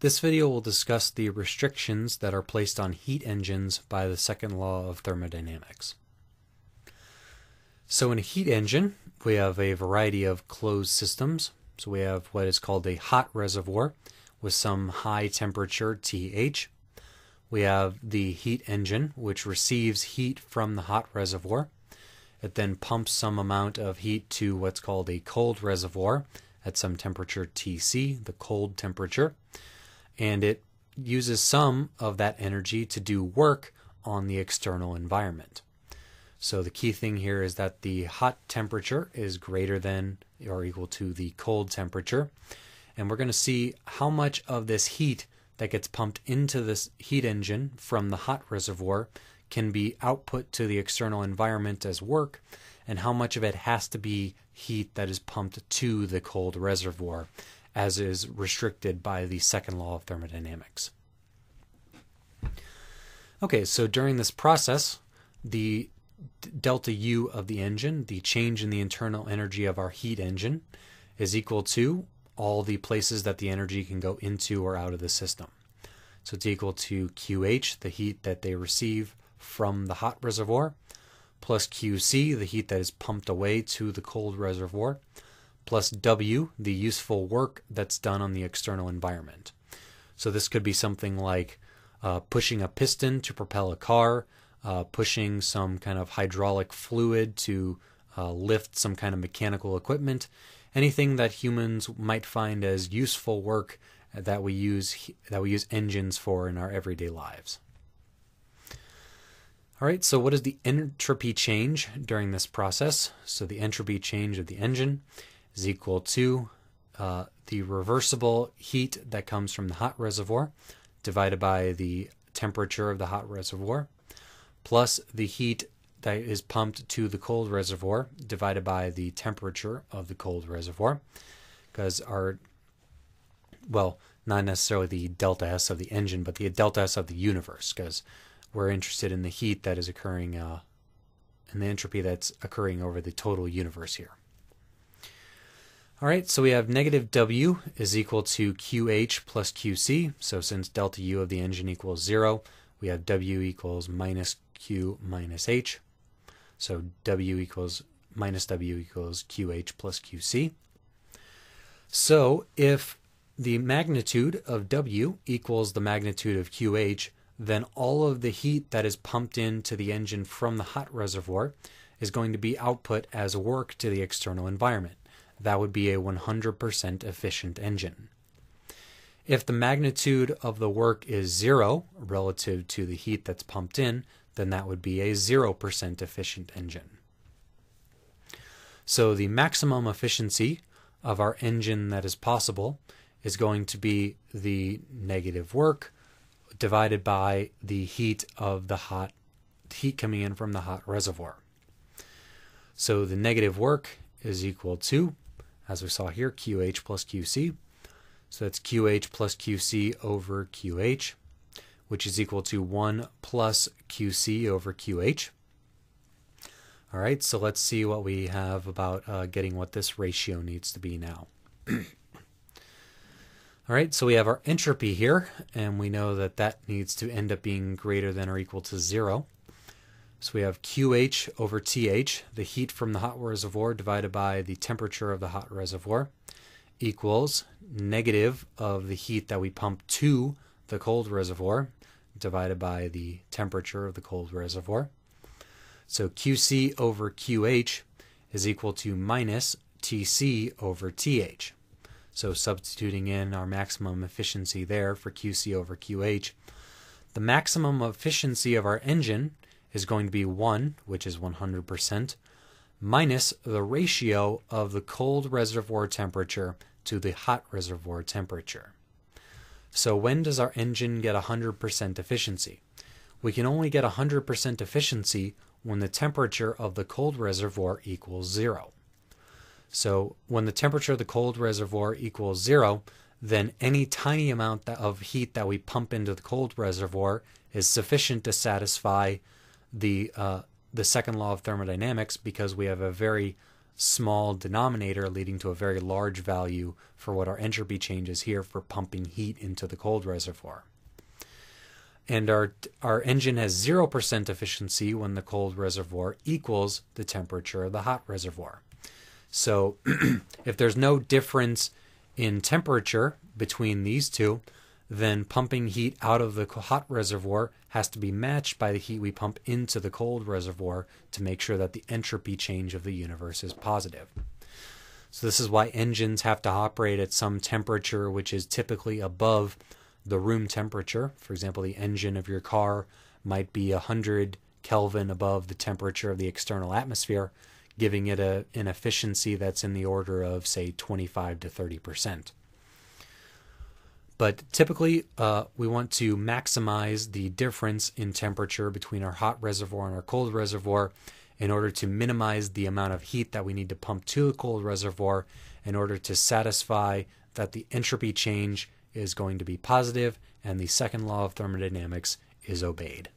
This video will discuss the restrictions that are placed on heat engines by the second law of thermodynamics. So in a heat engine, we have a variety of closed systems. So we have what is called a hot reservoir with some high temperature TH. We have the heat engine, which receives heat from the hot reservoir. It then pumps some amount of heat to what's called a cold reservoir at some temperature Tc, the cold temperature, and it uses some of that energy to do work on the external environment. So the key thing here is that the hot temperature is greater than or equal to the cold temperature. And we're going to see how much of this heat that gets pumped into this heat engine from the hot reservoir can be output to the external environment as work, and how much of it has to be heat that is pumped to the cold reservoir, as is restricted by the second law of thermodynamics. Okay, so during this process, the delta U of the engine, the change in the internal energy of our heat engine, is equal to all the places that the energy can go into or out of the system. So it's equal to QH, the heat that they receive from the hot reservoir, plus QC, the heat that is pumped away to the cold reservoir, plus W, the useful work that's done on the external environment. So this could be something like uh, pushing a piston to propel a car, uh, pushing some kind of hydraulic fluid to uh, lift some kind of mechanical equipment, anything that humans might find as useful work that we use that we use engines for in our everyday lives. All right, so what is the entropy change during this process? So the entropy change of the engine is equal to uh, the reversible heat that comes from the hot reservoir divided by the temperature of the hot reservoir plus the heat that is pumped to the cold reservoir divided by the temperature of the cold reservoir because our well not necessarily the delta s of the engine but the delta s of the universe because we're interested in the heat that is occurring uh, and the entropy that's occurring over the total universe here all right so we have negative w is equal to qh plus qc so since delta u of the engine equals zero we have w equals minus q minus h so W equals minus W equals QH plus QC. So if the magnitude of W equals the magnitude of QH, then all of the heat that is pumped into the engine from the hot reservoir is going to be output as work to the external environment. That would be a 100% efficient engine. If the magnitude of the work is zero relative to the heat that's pumped in, then that would be a 0% efficient engine. So the maximum efficiency of our engine that is possible is going to be the negative work divided by the heat of the hot heat coming in from the hot reservoir. So the negative work is equal to, as we saw here, QH plus QC. So that's QH plus QC over QH which is equal to 1 plus QC over QH. All right, so let's see what we have about uh, getting what this ratio needs to be now. All right, so we have our entropy here, and we know that that needs to end up being greater than or equal to 0. So we have QH over TH, the heat from the hot reservoir divided by the temperature of the hot reservoir, equals negative of the heat that we pump to the cold reservoir divided by the temperature of the cold reservoir. So QC over QH is equal to minus TC over TH. So substituting in our maximum efficiency there for QC over QH, the maximum efficiency of our engine is going to be 1, which is 100%, minus the ratio of the cold reservoir temperature to the hot reservoir temperature. So when does our engine get 100% efficiency? We can only get 100% efficiency when the temperature of the cold reservoir equals zero. So when the temperature of the cold reservoir equals zero, then any tiny amount of heat that we pump into the cold reservoir is sufficient to satisfy the uh, the second law of thermodynamics because we have a very small denominator leading to a very large value for what our entropy change is here for pumping heat into the cold reservoir. And our, our engine has 0% efficiency when the cold reservoir equals the temperature of the hot reservoir. So if there's no difference in temperature between these two, then pumping heat out of the hot reservoir has to be matched by the heat we pump into the cold reservoir to make sure that the entropy change of the universe is positive. So, this is why engines have to operate at some temperature which is typically above the room temperature. For example, the engine of your car might be 100 Kelvin above the temperature of the external atmosphere, giving it a, an efficiency that's in the order of, say, 25 to 30 percent. But typically, uh, we want to maximize the difference in temperature between our hot reservoir and our cold reservoir in order to minimize the amount of heat that we need to pump to the cold reservoir in order to satisfy that the entropy change is going to be positive and the second law of thermodynamics is obeyed.